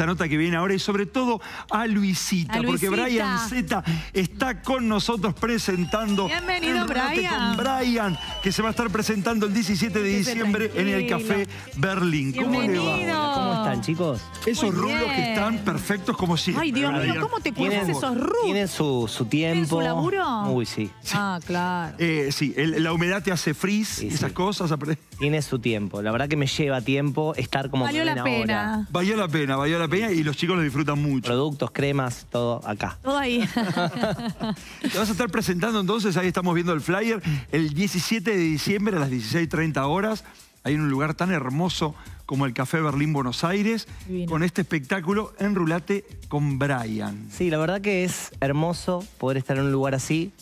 esta nota que viene ahora y sobre todo a Luisita, A porque. Brian Z está con nosotros presentando Bienvenido, Brian. con Brian, que se va a estar presentando el 17 de diciembre en el. Café Berlín. ¿Cómo le va? ¿Cómo están, chicos? Esos rulos que están perfectos como siempre. Ay, Dios mío. ¿cómo te cuidas ¿Tienen- esos rubros? Tienen su, su tiempo. su laburo? Uy, sí. Ah, claro. Eh, sí, el- la humedad te hace frizz, Sí, esas sí. cosas. Tiene su tiempo. La verdad que me lleva tiempo estar como Valió la ven ahora. pena. Valió la pena, valió la pena y los chicos lo disfrutan mucho. Productos, cremas, todo acá. Todo ahí. Te vas a estar presentando entonces, ahí estamos viendo el flyer, el 17 de diciembre a las 16.30 horas, ahí en un lugar tan hermoso como el Café Berlín Buenos Aires, Divino. con este espectáculo Enrulate con Brian. Sí, la verdad que es hermoso poder estar en un lugar así.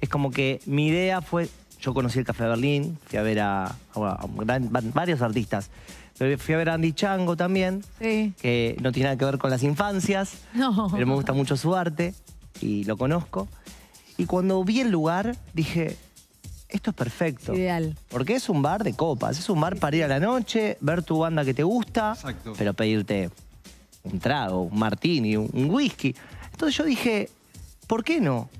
Es como que mi idea fue, yo conocí el Café Berlín, fui a ver a, a- a gran- va- varios artistas. Pero Fui a ver a Andy Chango también, Sí. que no tiene nada que ver con las infancias, No. pero me gusta mucho su arte y lo conozco. Y cuando vi el lugar, dije, esto es perfecto. Ideal. Porque es un bar de copas, es un bar para ir a la noche, ver tu banda que te gusta, Exacto. pero pedirte un trago, un martini, un, un whisky. Entonces yo dije, ¿por qué no?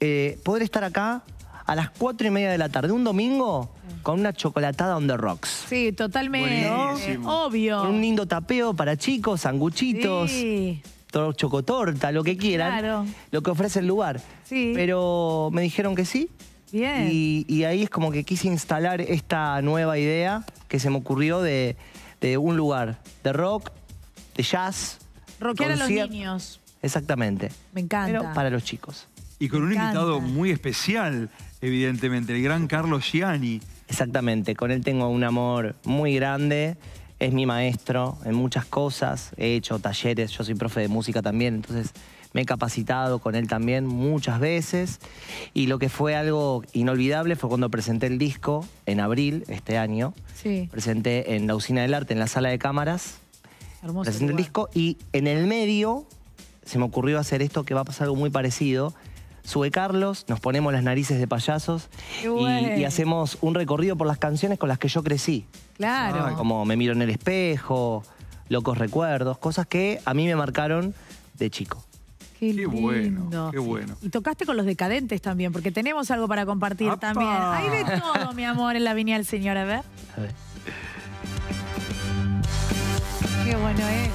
Eh, poder estar acá a las cuatro y media de la tarde, un domingo, con una chocolatada on the rocks. Sí, totalmente. Buenísimo. Obvio. Con un lindo tapeo para chicos, sanguchitos, Sí. todo chocotorta, lo que quieran. Claro. Lo que ofrece el lugar. Sí. Pero me dijeron que sí. Bien. Y, y ahí es como que quise instalar esta nueva idea que se me ocurrió de, de un lugar de rock, de jazz. Rockear a los niños. Exactamente. Me encanta. Pero para los chicos. Y con un invitado muy especial, evidentemente, el gran Carlos Gianni. Exactamente. Con él tengo un amor muy grande. Es mi maestro en muchas cosas. He hecho talleres. Yo soy profe de música también. Entonces me he capacitado con él también muchas veces. Y lo que fue algo inolvidable fue cuando presenté el disco en abril este año. Sí. Presenté en la Usina del Arte, en la sala de cámaras. Hermoso. presenté el disco y en el medio se me ocurrió hacer esto que va a pasar algo muy parecido. Sube Carlos, nos ponemos las narices de payasos Qué y- bueno. y, hacemos un recorrido por las canciones con las que yo crecí. Claro. Ay, Como Me miro en el espejo, Locos recuerdos, cosas que a mí me marcaron de chico. Qué, Qué bueno, qué bueno. Y tocaste con los decadentes también, porque tenemos algo para compartir ¡Apa! también. Hay de todo, mi amor, en la viña del Señor. A ver. A ver. Qué bueno es.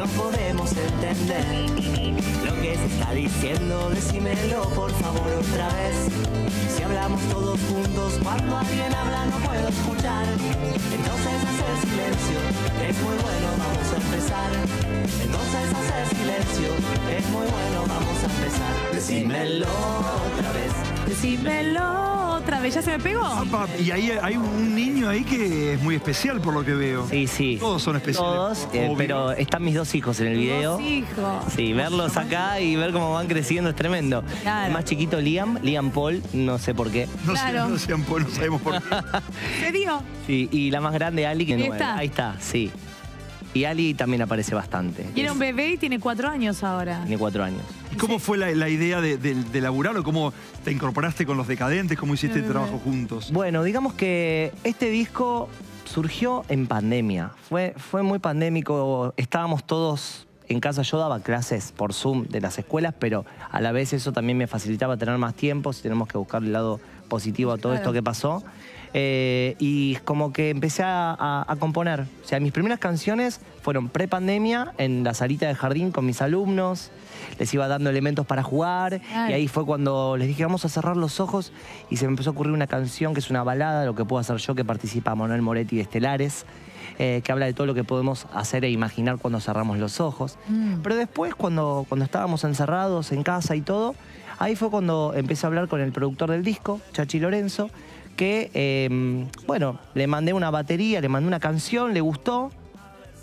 No podemos entender lo que se está diciendo. Decímelo por favor otra vez. Si hablamos todos juntos, cuando alguien habla no puedo escuchar. Entonces hacer silencio es muy bueno, vamos a empezar. Entonces hacer silencio es muy bueno, vamos a empezar. Decímelo otra vez. Decímelo otra vez. ¿Ya se me pegó? Apa, y ahí hay un niño ahí que es muy especial por lo que veo. Sí, sí. Todos son especiales. Todos, eh, pero están mis dos hijos en el video. Dos hijos. Sí, verlos acá y ver cómo van creciendo es tremendo. Claro. El más chiquito Liam, Liam Paul, no sé por qué. No, Claro. sé, no, sean, pues, no sabemos por qué. ¿Se dio? Sí, y la más grande Ali, que está. Ahí está, sí. Y Ali también aparece bastante. Y era un bebé y tiene cuatro años ahora. Tiene cuatro años. ¿Y ¿Cómo fue la, la idea de, de, de laburar o cómo te incorporaste con los decadentes? ¿Cómo hiciste el trabajo juntos? Bueno, digamos que este disco surgió en pandemia. Fue, fue muy pandémico. Estábamos todos en casa. Yo daba clases por Zoom de las escuelas, pero a la vez eso también me facilitaba tener más tiempo si tenemos que buscar el lado positivo a todo Claro. esto que pasó. Eh, y como que empecé a, a- a componer. O sea, mis primeras canciones fueron pre-pandemia en la salita de jardín con mis alumnos. Les iba dando elementos para jugar. Y ahí fue cuando les dije, vamos a cerrar los ojos. Y se me empezó a ocurrir una canción que es una balada, lo que puedo hacer yo, que participa Manuel Moretti de Estelares, eh, que habla de todo lo que podemos hacer e imaginar cuando cerramos los ojos. Mm. Pero después, cuando, cuando estábamos encerrados en casa y todo, ahí fue cuando empecé a hablar con el productor del disco, Chachi Lorenzo, que, eh, bueno, le mandé una batería, le mandé una canción, le gustó,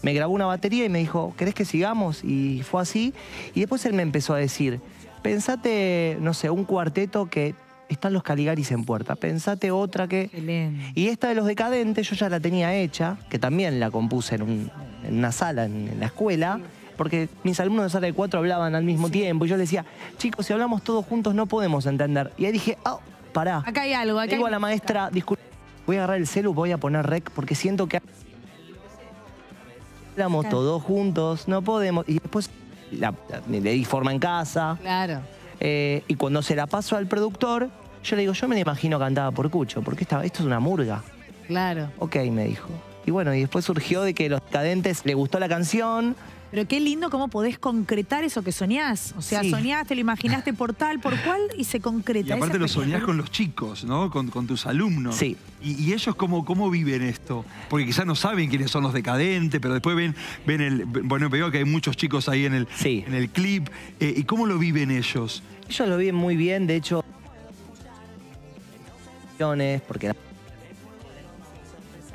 me grabó una batería y me dijo, ¿querés que sigamos? Y fue así. Y después él me empezó a decir, pensate, no sé, un cuarteto que están los Caligaris en puerta, pensate otra que... Excelente. Y esta de los decadentes yo ya la tenía hecha, que también la compuse en, un- en una sala en, en la escuela, porque mis alumnos de sala de cuatro hablaban al mismo tiempo y yo les decía, chicos, si hablamos todos juntos no podemos entender. Y ahí dije, oh, pará. Acá hay algo. Le Acá digo hay a la maestra, disculpe, voy a agarrar el celu, voy a poner rec, porque siento que hablamos Claro. todos juntos, no podemos. Y después la- le di forma en casa. Claro. eh, y cuando se la paso al productor, yo le digo, yo me la imagino cantada por Cucho, porque esta- esto es una murga. Claro. Ok, me dijo. Y bueno, y después surgió de que los cadentes le gustó la canción. Pero qué lindo cómo podés concretar eso que soñás. O sea, Sí. soñás, te lo imaginaste por tal, por cual y se concreta. Y aparte lo soñás con los chicos, ¿no? Con, con tus alumnos. Sí. Y, y ellos cómo, cómo viven esto? Porque quizás no saben quiénes son los decadentes, pero después ven, ven el. Bueno, veo que hay muchos chicos ahí en el, Sí. en el clip. Eh, ¿Y cómo lo viven ellos? Ellos lo viven muy bien, de hecho. Porque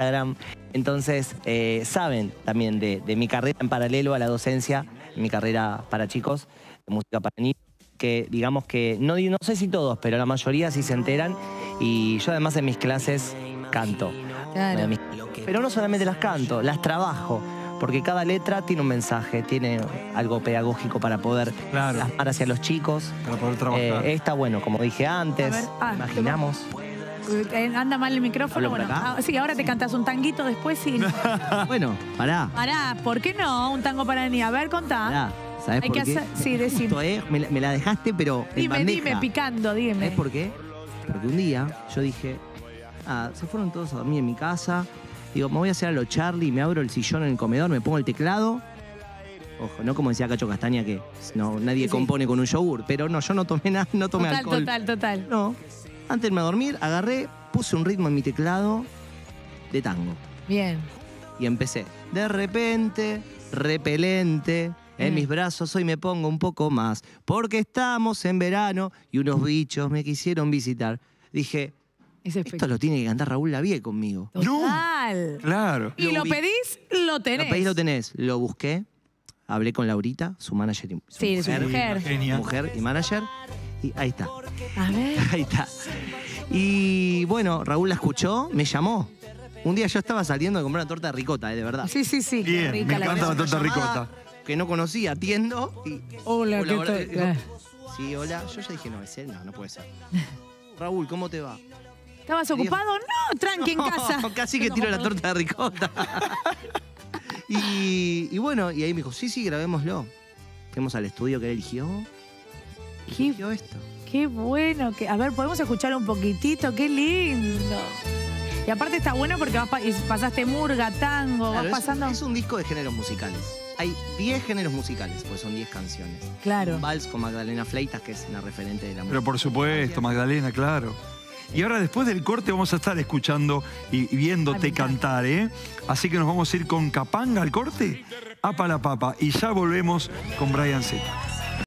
Instagram. Entonces, eh, saben también de, de mi carrera en paralelo a la docencia, mi carrera para chicos, de música para niños, que digamos que, no, no sé si todos, pero la mayoría sí se enteran. Y yo además en mis clases canto. Claro. Pero no solamente las canto, las trabajo. Porque cada letra tiene un mensaje, tiene algo pedagógico para poder Claro. plasmar hacia los chicos. Para poder trabajar. Eh, está bueno, como dije antes, ver, ah, imaginamos. Anda mal el micrófono. ¿Hablo por Bueno, ah, sí, ahora te cantas un tanguito después y. Bueno, pará. Pará, ¿por qué no? Un tango para ni. A ver, contá. Pará. ¿Sabés Hay por que qué? hacer- sí, decime. Justo, eh, me, la- me la dejaste, pero Dime, dime, picando, dime. ¿Sabés por qué? Porque un día yo dije, ah, se fueron todos a dormir en mi casa. Digo, me voy a hacer a lo Charlie, me abro el sillón en el comedor, me pongo el teclado. Ojo, no como decía Cacho Castaña que no, nadie Sí, sí. compone con un yogur, pero no, yo no tomé nada, no tomé Total, alcohol. total, total. No. Antes de irme a dormir, agarré, puse un ritmo en mi teclado de tango. Bien. Y empecé. De repente, repelente, en Mm. mis brazos hoy me pongo un poco más, porque estamos en verano y unos bichos me quisieron visitar. Dije, Es esto lo tiene que cantar Raúl Lavie conmigo. No. Claro. Y Lo pedís, lo tenés. Lo pedís, lo tenés. Lo busqué, hablé con Laurita, su manager. y- su Sí, de su mujer. Genia. mujer y manager. Y ahí está, A ver. ahí está. Y bueno, Raúl la escuchó, me llamó. Un día yo estaba saliendo de comprar una torta de ricota, eh, de verdad. Sí, sí, sí. qué Bien, rica me la encanta la torta ricota. Que no conocía, atiendo y. Hola, ¿qué hola, tal? digo, Ah. Sí, hola. Yo ya dije, no, es él, no, no puede ser. Raúl, ¿cómo te va? ¿Estabas ocupado? No, tranqui en casa. Casi que tiro la torta de ricota. y, y bueno, y ahí me dijo, sí, sí, grabémoslo. Fuimos al estudio que él eligió. Qué, esto. qué bueno. Que, a ver, podemos escuchar un poquitito. Qué lindo. Y aparte está bueno porque vas pasaste murga, tango, Claro, vas es, pasando. es un disco de géneros musicales. Hay 10 géneros musicales, pues son 10 canciones. Claro. Un vals con Magdalena Fleitas, que es una referente de la música. Pero por supuesto, Magdalena, claro. Y ahora después del corte vamos a estar escuchando y viéndote cantar, ¿eh? Así que nos vamos a ir con Capanga al corte, apa la papa, y ya volvemos con Brian Z.